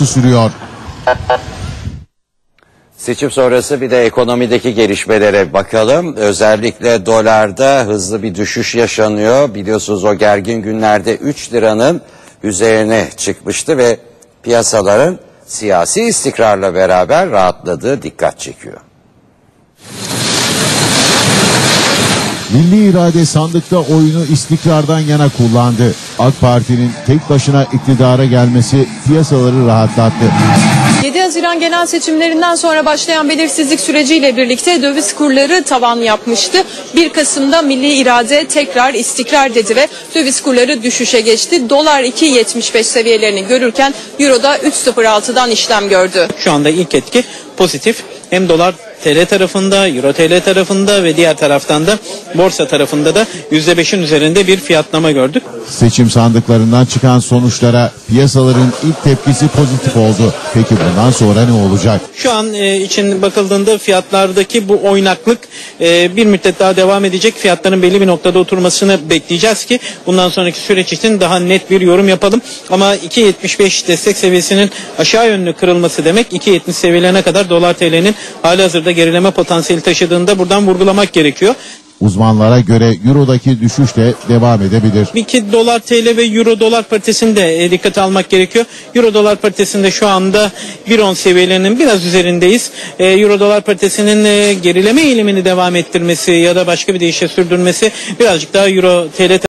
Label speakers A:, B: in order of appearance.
A: artışı sürüyor.
B: Seçim sonrası bir de ekonomideki gelişmelere bakalım. Özellikle dolarda hızlı bir düşüş yaşanıyor. Biliyorsunuz o gergin günlerde 3 liranın üzerine çıkmıştı ve piyasaların siyasi istikrarla beraber rahatladığı dikkat çekiyor.
A: Milli irade sandıkta oyunu istikrardan yana kullandı. AK Parti'nin tek başına iktidara gelmesi piyasaları rahatlattı.
C: 7 Haziran genel seçimlerinden sonra başlayan belirsizlik süreciyle birlikte döviz kurları tavan yapmıştı. 1 Kasım'da milli irade tekrar istikrar dedi ve döviz kurları düşüşe geçti. Dolar 2.75 seviyelerini görürken Euro da 3.06'dan işlem gördü.
D: Şu anda ilk etki pozitif. Hem dolar TL tarafında, Euro TL tarafında ve diğer taraftan da borsa tarafında da %5'in üzerinde bir fiyatlama gördük.
A: Seçim sandıklarından çıkan sonuçlara piyasaların ilk tepkisi pozitif oldu. Peki bundan sonra ne olacak?
D: Şu an e, için bakıldığında fiyatlardaki bu oynaklık e, bir müddet daha devam edecek. Fiyatların belli bir noktada oturmasını bekleyeceğiz ki bundan sonraki süreç için daha net bir yorum yapalım. Ama 2.75 destek seviyesinin aşağı yönlü kırılması demek 2.70 seviyelerine kadar dolar TL'nin hali hazırda gerileme potansiyeli taşıdığında buradan vurgulamak gerekiyor.
A: Uzmanlara göre Euro'daki düşüş de devam edebilir.
D: İki dolar TL ve euro dolar paritesini de e, dikkate almak gerekiyor. Euro dolar paritesinde şu anda 1.10 seviyelerinin biraz üzerindeyiz. E, euro dolar paritesinin e, gerileme eğilimini devam ettirmesi ya da başka bir deyişle sürdürmesi birazcık daha euro TL